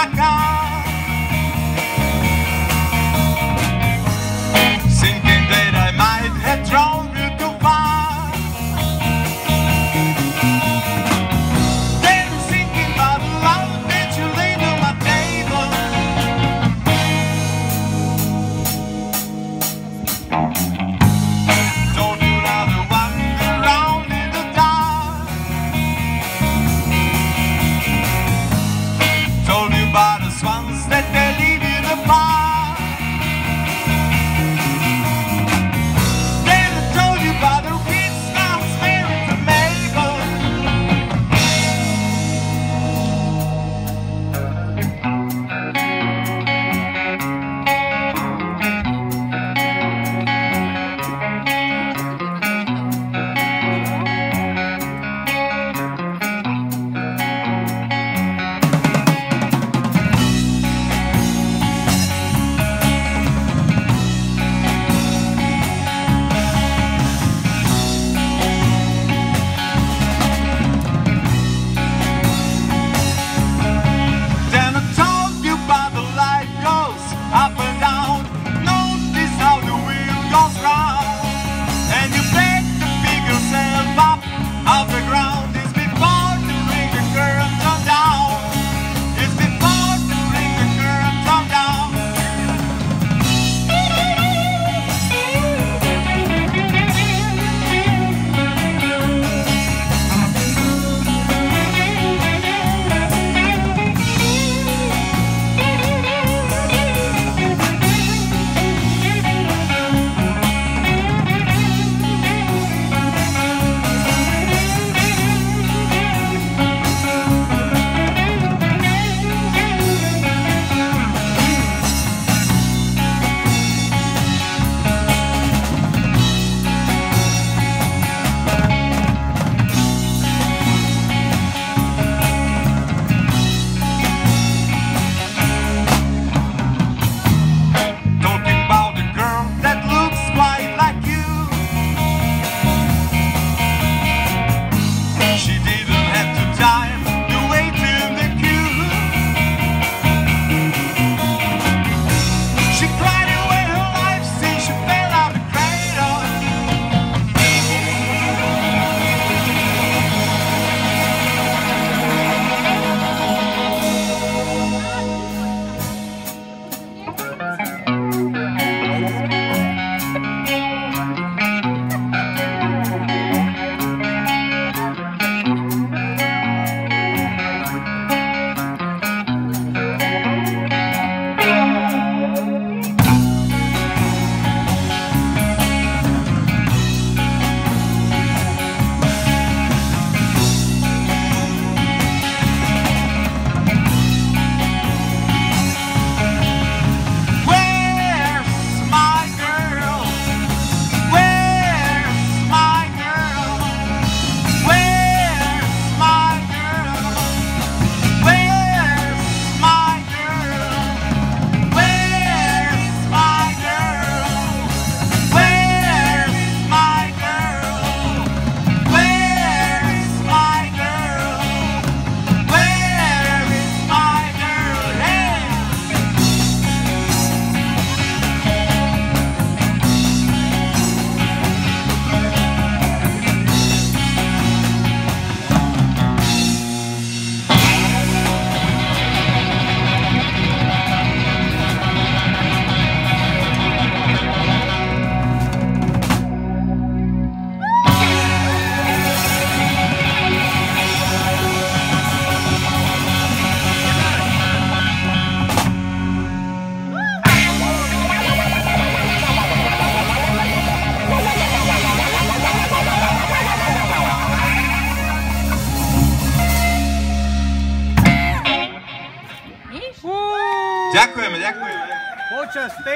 acá. Sinking that I might have drowned. Ďakujeme, ďakujeme. Počas tej...